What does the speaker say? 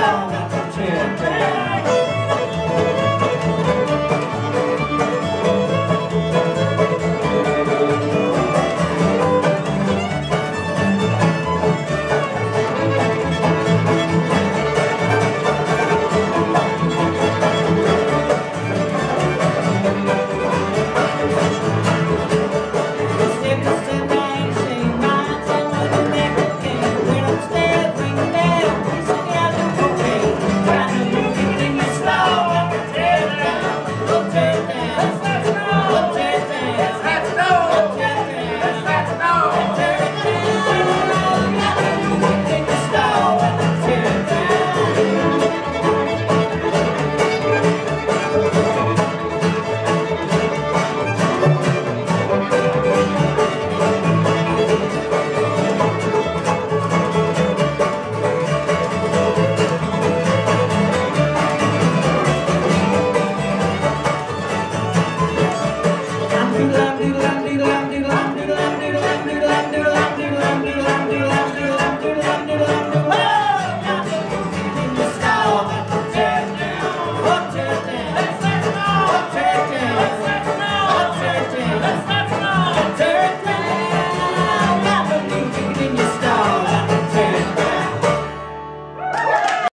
down.